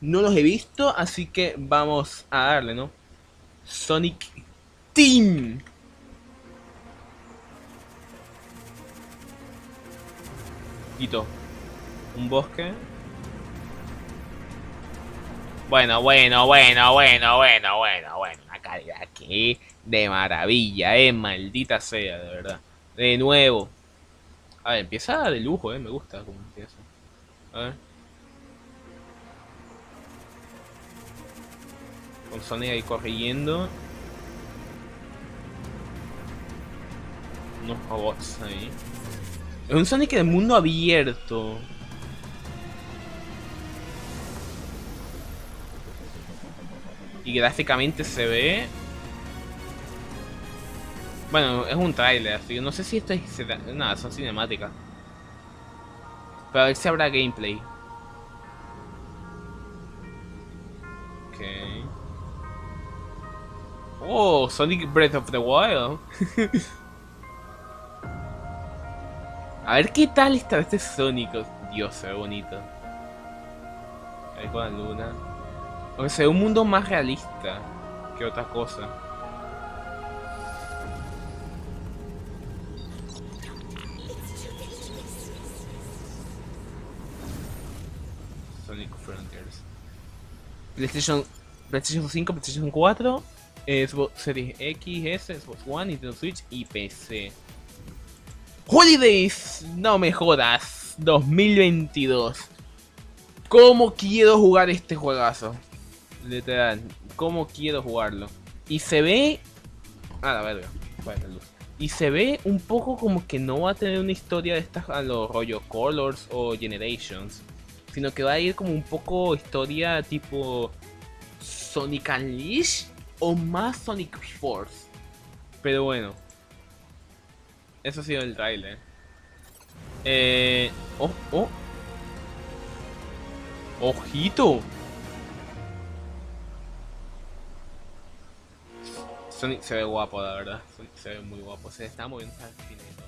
No los he visto, así que vamos a darle, ¿no? Sonic Team. Quito. Un bosque. Bueno, bueno, bueno, bueno, bueno, bueno, bueno. Una calidad aquí de maravilla, eh. Maldita sea, de verdad. De nuevo. A ver, empieza de lujo, eh. Me gusta cómo empieza. A ver. Con Sonic ahí corriendo. Unos robots ahí. Es un Sonic de mundo abierto. Y gráficamente se ve... Bueno, es un tráiler, así que no sé si esto es... Nada, son cinemáticas. Pero a ver si habrá gameplay. Oh, Sonic Breath of the Wild. a ver qué tal está este Sonic. Dios, se ve bonito. Ahí con la luna. O sea, un mundo más realista que otra cosa. Sonic Frontiers. PlayStation, PlayStation 5, PlayStation 4, Xbox Series X, Xbox One, Nintendo Switch y PC. Holidays, no me jodas, 2022. ¿Cómo quiero jugar este juegazo? Literal, ¿cómo quiero jugarlo? Y se ve... Ah, la verga. luz. Y se ve un poco como que no va a tener una historia de estas a los rollo Colors o Generations. Sino que va a ir como un poco historia tipo Sonic Unleashed o más Sonic Force. Pero bueno. Eso ha sido el trailer. Eh... Oh, oh. Ojito. Sonic se ve guapo, la verdad. Sonic se ve muy guapo. Se está moviendo al final.